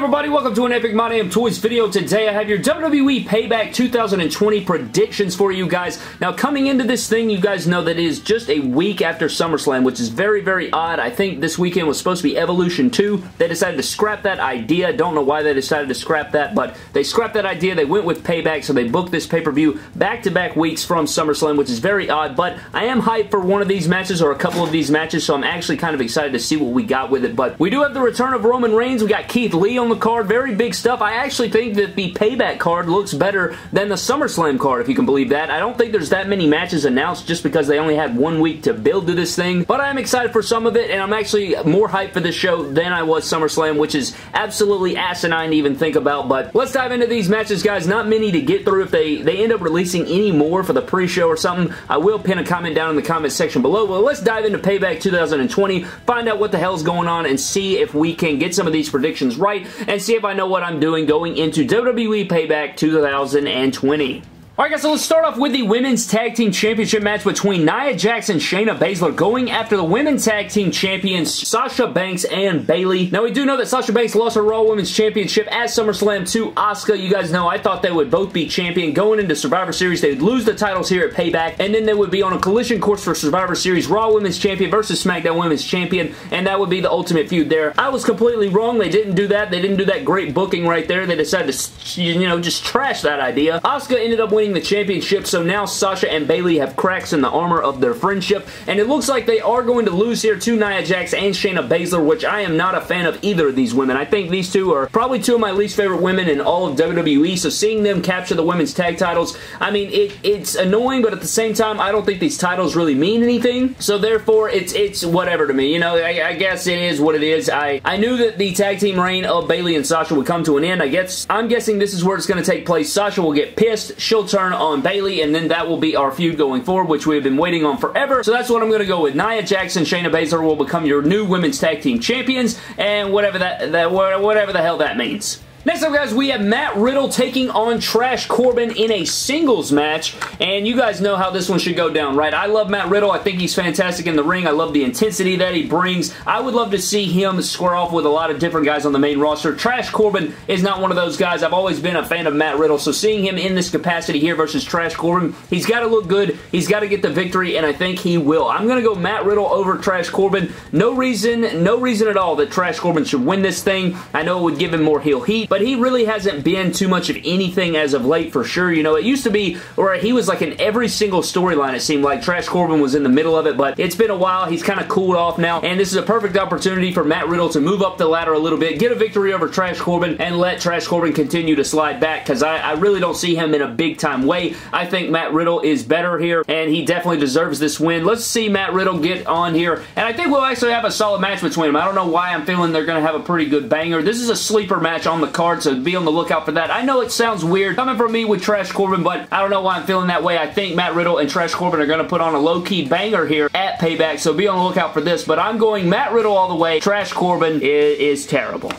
everybody? Welcome to an Epic My Damn Toys video. Today I have your WWE Payback 2020 predictions for you guys. Now coming into this thing, you guys know that it is just a week after SummerSlam, which is very, very odd. I think this weekend was supposed to be Evolution 2. They decided to scrap that idea. Don't know why they decided to scrap that, but they scrapped that idea. They went with Payback, so they booked this pay-per-view back-to-back weeks from SummerSlam, which is very odd, but I am hyped for one of these matches or a couple of these matches, so I'm actually kind of excited to see what we got with it, but we do have the return of Roman Reigns. We got Keith Lee on the card. Very big stuff. I actually think that the Payback card looks better than the SummerSlam card, if you can believe that. I don't think there's that many matches announced just because they only had one week to build to this thing, but I am excited for some of it, and I'm actually more hyped for this show than I was SummerSlam, which is absolutely asinine to even think about, but let's dive into these matches, guys. Not many to get through. If they, they end up releasing any more for the pre-show or something, I will pin a comment down in the comment section below. Well, let's dive into Payback 2020, find out what the hell's going on, and see if we can get some of these predictions right, and see if I know what I'm doing going into WWE Payback 2020. Alright guys, so let's start off with the Women's Tag Team Championship match between Nia Jax and Shayna Baszler going after the Women's Tag Team Champions Sasha Banks and Bayley. Now we do know that Sasha Banks lost her Raw Women's Championship at SummerSlam to Asuka. You guys know I thought they would both be champion going into Survivor Series. They would lose the titles here at Payback and then they would be on a collision course for Survivor Series Raw Women's Champion versus SmackDown Women's Champion and that would be the ultimate feud there. I was completely wrong. They didn't do that. They didn't do that great booking right there. They decided to, you know, just trash that idea. Asuka ended up winning the championship, so now Sasha and Bayley have cracks in the armor of their friendship, and it looks like they are going to lose here to Nia Jax and Shayna Baszler, which I am not a fan of either of these women. I think these two are probably two of my least favorite women in all of WWE, so seeing them capture the women's tag titles, I mean, it, it's annoying, but at the same time, I don't think these titles really mean anything, so therefore, it's it's whatever to me. You know, I, I guess it is what it is. I, I knew that the tag team reign of Bayley and Sasha would come to an end. I guess, I'm guessing this is where it's going to take place. Sasha will get pissed, she'll turn on Bayley, and then that will be our feud going forward, which we have been waiting on forever. So that's what I'm going to go with. Nia Jax and, Shayna Baszler will become your new women's tag team champions, and whatever that, that whatever the hell that means. Next up, guys, we have Matt Riddle taking on Trash Corbin in a singles match, and you guys know how this one should go down, right? I love Matt Riddle. I think he's fantastic in the ring. I love the intensity that he brings. I would love to see him square off with a lot of different guys on the main roster. Trash Corbin is not one of those guys. I've always been a fan of Matt Riddle, so seeing him in this capacity here versus Trash Corbin, he's got to look good. He's got to get the victory, and I think he will. I'm going to go Matt Riddle over Trash Corbin. No reason, no reason at all that Trash Corbin should win this thing. I know it would give him more heel heat, but he really hasn't been too much of anything as of late for sure. You know, it used to be where he was like in every single storyline it seemed like. Trash Corbin was in the middle of it, but it's been a while. He's kind of cooled off now, and this is a perfect opportunity for Matt Riddle to move up the ladder a little bit, get a victory over Trash Corbin, and let Trash Corbin continue to slide back because I, I really don't see him in a big-time way. I think Matt Riddle is better here, and he definitely deserves this win. Let's see Matt Riddle get on here, and I think we'll actually have a solid match between them. I don't know why I'm feeling they're going to have a pretty good banger. This is a sleeper match on the card, so be on the lookout for that. I know it sounds weird coming from me with Trash Corbin, but I don't know why I'm feeling that way. I think Matt Riddle and Trash Corbin are going to put on a low-key banger here at Payback, so be on the lookout for this, but I'm going Matt Riddle all the way. Trash Corbin is, is terrible.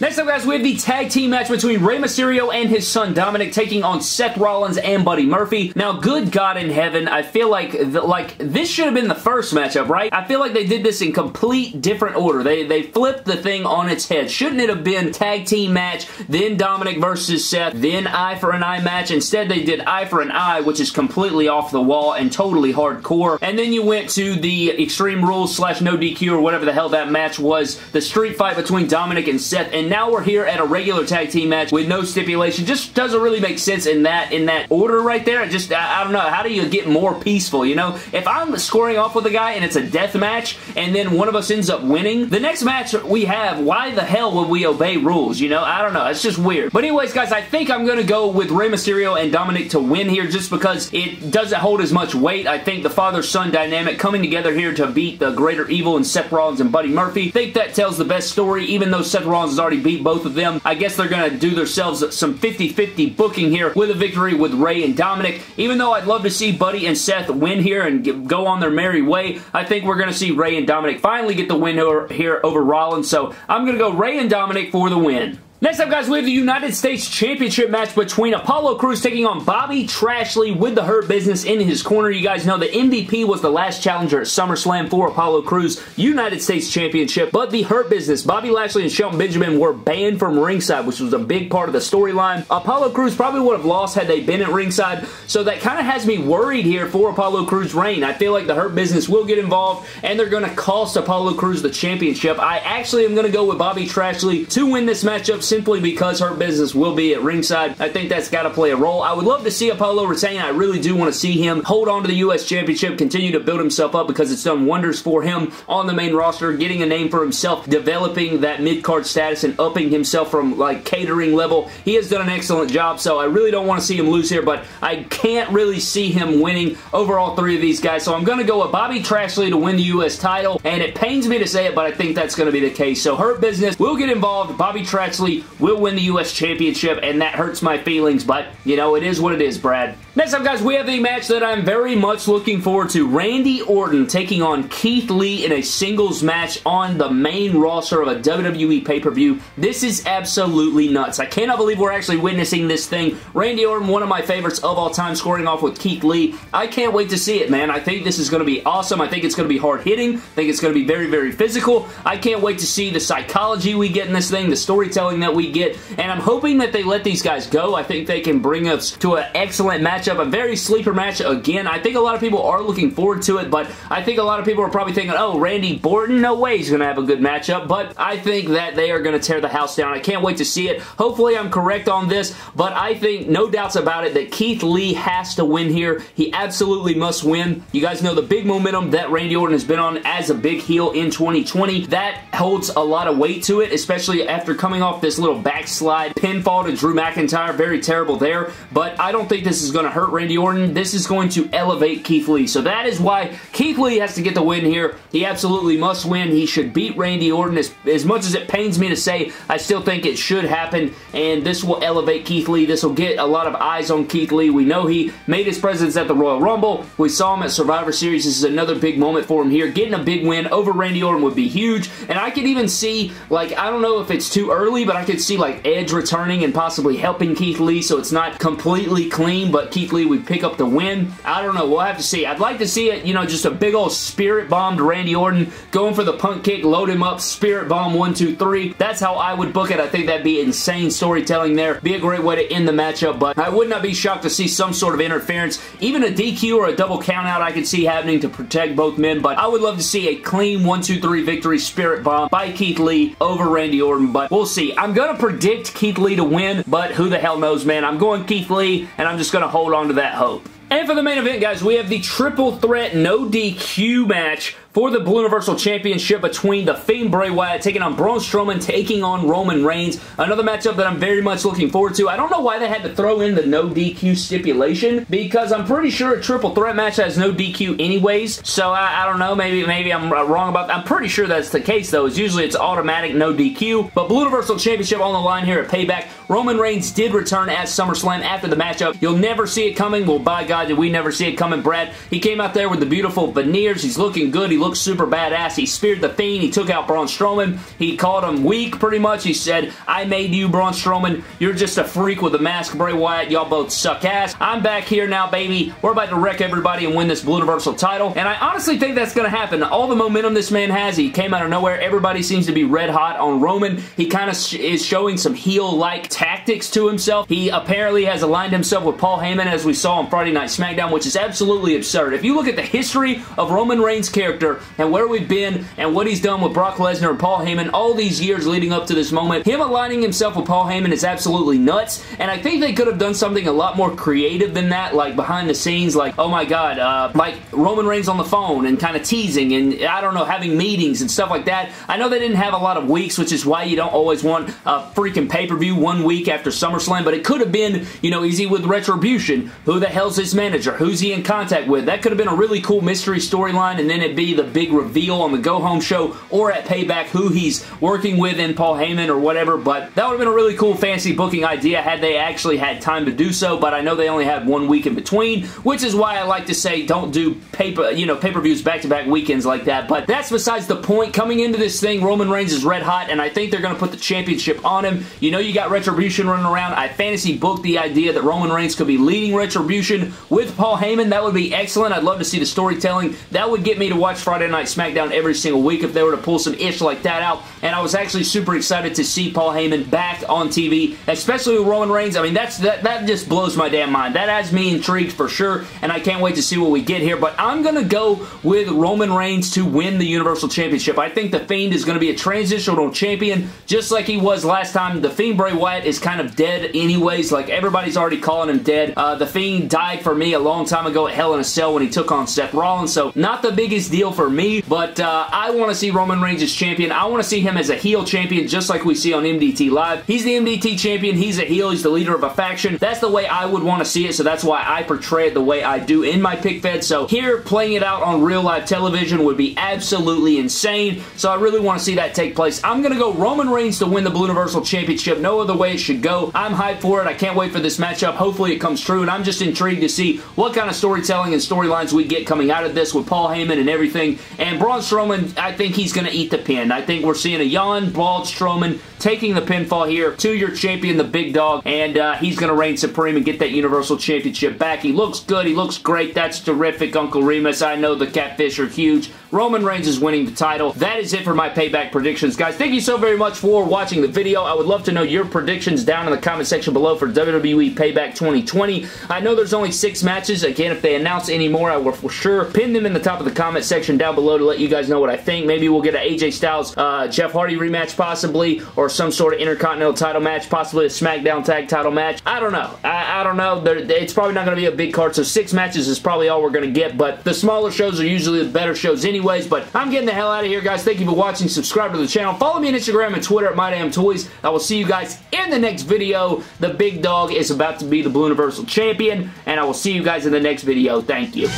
Next up, guys, we have the tag team match between Rey Mysterio and his son Dominic taking on Seth Rollins and Buddy Murphy. Now, good God in heaven, I feel like the, like this should have been the first matchup, right? I feel like they did this in complete different order. They, they flipped the thing on its head. Shouldn't it have been tag team match, then Dominic versus Seth, then eye for an eye match? Instead, they did eye for an eye, which is completely off the wall and totally hardcore. And then you went to the Extreme Rules slash no DQ or whatever the hell that match was, the street fight between Dominic and Seth, and now we're here at a regular tag team match with no stipulation. Just doesn't really make sense in that in that order right there. Just, I, I don't know, how do you get more peaceful, you know? If I'm scoring off with a guy and it's a death match and then one of us ends up winning, the next match we have, why the hell would we obey rules, you know? I don't know. It's just weird. But anyways, guys, I think I'm going to go with Rey Mysterio and Dominic to win here just because it doesn't hold as much weight. I think the father-son dynamic coming together here to beat the greater evil and Seth Rollins and Buddy Murphy, I think that tells the best story, even though Seth Rollins is already beat both of them. I guess they're going to do themselves some 50-50 booking here with a victory with Rey and Dominic. Even though I'd love to see Buddy and Seth win here and go on their merry way, I think we're going to see Rey and Dominic finally get the win over, here over Rollins. So I'm going to go Rey and Dominic for the win. Next up, guys, we have the United States Championship match between Apollo Crews taking on Bobby Trashley with the Hurt Business in his corner. You guys know the MVP was the last challenger at SummerSlam for Apollo Crews United States Championship, but the Hurt Business, Bobby Lashley and Shelton Benjamin were banned from ringside, which was a big part of the storyline. Apollo Crews probably would have lost had they been at ringside, so that kind of has me worried here for Apollo Crews' reign. I feel like the Hurt Business will get involved, and they're going to cost Apollo Crews the championship. I actually am going to go with Bobby Trashley to win this matchup simply because Hurt Business will be at ringside. I think that's got to play a role. I would love to see Apollo retain. I really do want to see him hold on to the U.S. Championship, continue to build himself up because it's done wonders for him on the main roster, getting a name for himself, developing that mid-card status and upping himself from like catering level. He has done an excellent job, so I really don't want to see him lose here, but I can't really see him winning over all three of these guys, so I'm going to go with Bobby Trashley to win the U.S. title, and it pains me to say it, but I think that's going to be the case. So Hurt Business will get involved. Bobby Trashley will win the U.S. Championship, and that hurts my feelings, but, you know, it is what it is, Brad. Next up, guys, we have a match that I'm very much looking forward to. Randy Orton taking on Keith Lee in a singles match on the main roster of a WWE pay-per-view. This is absolutely nuts. I cannot believe we're actually witnessing this thing. Randy Orton, one of my favorites of all time, scoring off with Keith Lee. I can't wait to see it, man. I think this is going to be awesome. I think it's going to be hard-hitting. I think it's going to be very, very physical. I can't wait to see the psychology we get in this thing, the storytelling that we get, and I'm hoping that they let these guys go. I think they can bring us to an excellent matchup, a very sleeper match again. I think a lot of people are looking forward to it, but I think a lot of people are probably thinking, oh, Randy Orton, no way he's going to have a good matchup, but I think that they are going to tear the house down. I can't wait to see it. Hopefully I'm correct on this, but I think no doubts about it that Keith Lee has to win here. He absolutely must win. You guys know the big momentum that Randy Orton has been on as a big heel in 2020. That holds a lot of weight to it, especially after coming off this little backslide pinfall to Drew McIntyre. Very terrible there, but I don't think this is going to hurt Randy Orton. This is going to elevate Keith Lee, so that is why Keith Lee has to get the win here. He absolutely must win. He should beat Randy Orton. As, as much as it pains me to say, I still think it should happen, and this will elevate Keith Lee. This will get a lot of eyes on Keith Lee. We know he made his presence at the Royal Rumble. We saw him at Survivor Series. This is another big moment for him here. Getting a big win over Randy Orton would be huge, and I could even see, like, I don't know if it's too early, but I could see, like, Edge returning and possibly helping Keith Lee so it's not completely clean, but Keith Lee would pick up the win. I don't know. We'll have to see. I'd like to see it, you know, just a big old spirit bomb to Randy Orton, going for the punt kick, load him up, spirit bomb, one, two, three. That's how I would book it. I think that'd be insane storytelling there. Be a great way to end the matchup, but I would not be shocked to see some sort of interference. Even a DQ or a double countout I could see happening to protect both men, but I would love to see a clean one, two, three victory spirit bomb by Keith Lee over Randy Orton, but we'll see. I'm going to predict Keith Lee to win, but who the hell knows, man. I'm going Keith Lee, and I'm just going to hold on to that hope. And for the main event, guys, we have the triple threat no DQ match for the Blue Universal Championship between The Fiend Bray Wyatt taking on Braun Strowman taking on Roman Reigns. Another matchup that I'm very much looking forward to. I don't know why they had to throw in the no DQ stipulation because I'm pretty sure a triple threat match has no DQ anyways. So I, I don't know. Maybe maybe I'm uh, wrong about that. I'm pretty sure that's the case though. It's usually it's automatic no DQ. But Blue Universal Championship on the line here at Payback. Roman Reigns did return at SummerSlam after the matchup. You'll never see it coming. Well, by God, did we never see it coming, Brad. He came out there with the beautiful veneers. He's looking good. He looks super badass. He speared the Fiend. He took out Braun Strowman. He called him weak, pretty much. He said, I made you, Braun Strowman. You're just a freak with a mask, Bray Wyatt. Y'all both suck ass. I'm back here now, baby. We're about to wreck everybody and win this Blue Universal title. And I honestly think that's going to happen. All the momentum this man has, he came out of nowhere. Everybody seems to be red hot on Roman. He kind of sh is showing some heel-like to himself. He apparently has aligned himself with Paul Heyman as we saw on Friday Night SmackDown, which is absolutely absurd. If you look at the history of Roman Reigns' character and where we've been and what he's done with Brock Lesnar and Paul Heyman all these years leading up to this moment, him aligning himself with Paul Heyman is absolutely nuts, and I think they could have done something a lot more creative than that, like behind the scenes, like, oh my god, uh, like Roman Reigns on the phone and kind of teasing and, I don't know, having meetings and stuff like that. I know they didn't have a lot of weeks, which is why you don't always want a freaking pay-per-view one week after SummerSlam, but it could have been, you know, is he with Retribution? Who the hell's his manager? Who's he in contact with? That could have been a really cool mystery storyline, and then it'd be the big reveal on the Go Home show or at Payback who he's working with in Paul Heyman or whatever, but that would have been a really cool fantasy booking idea had they actually had time to do so, but I know they only had one week in between, which is why I like to say don't do paper, you know, pay-per-views back-to-back weekends like that, but that's besides the point. Coming into this thing, Roman Reigns is red hot, and I think they're going to put the championship on him. You know you got Retribution running around. I fantasy booked the idea that Roman Reigns could be leading Retribution with Paul Heyman. That would be excellent. I'd love to see the storytelling. That would get me to watch Friday Night SmackDown every single week if they were to pull some ish like that out, and I was actually super excited to see Paul Heyman back on TV, especially with Roman Reigns. I mean, that's that, that just blows my damn mind. That has me intrigued for sure, and I can't wait to see what we get here, but I'm going to go with Roman Reigns to win the Universal Championship. I think The Fiend is going to be a transitional champion, just like he was last time. The Fiend Bray Wyatt is kind of dead anyways. Like, everybody's already calling him dead. Uh, the Fiend died for me a long time ago at Hell in a Cell when he took on Seth Rollins, so not the biggest deal for me, but uh, I want to see Roman Reigns as champion. I want to see him as a heel champion, just like we see on MDT Live. He's the MDT champion. He's a heel. He's the leader of a faction. That's the way I would want to see it, so that's why I portray it the way I do in my fig fed. So here, playing it out on real live television would be absolutely insane, so I really want to see that take place. I'm going to go Roman Reigns to win the Blue Universal Championship. No other way it should go. I'm hyped for it. I can't wait for this matchup. Hopefully it comes true, and I'm just intrigued to see what kind of storytelling and storylines we get coming out of this with Paul Heyman and everything. And Braun Strowman, I think he's going to eat the pin. I think we're seeing a young bald Strowman taking the pinfall here to your champion, the big dog, and uh, he's going to reign supreme and get that Universal Championship back. He looks good. He looks great. That's terrific, Uncle Remus. I know the catfish are huge. Roman Reigns is winning the title. That is it for my payback predictions, guys. Thank you so very much for watching the video. I would love to know your predictions down in the comment section below for WWE Payback 2020. I know there's only six matches. Again, if they announce any more, I will for sure pin them in the top of the comment section down below to let you guys know what I think. Maybe we'll get an AJ Styles uh, Jeff Hardy rematch possibly, or some sort of Intercontinental title match, possibly a SmackDown tag title match. I don't know. I, I don't know. it's probably not going to be a big card, so six matches is probably all we're going to get, but the smaller shows are usually the better shows anyways, but I'm getting the hell out of here, guys. Thank you for watching. Subscribe to the channel. Follow me on Instagram and Twitter at MyDamnToys. I will see you guys in the video. The big dog is about to be the Blue Universal Champion, and I will see you guys in the next video. Thank you.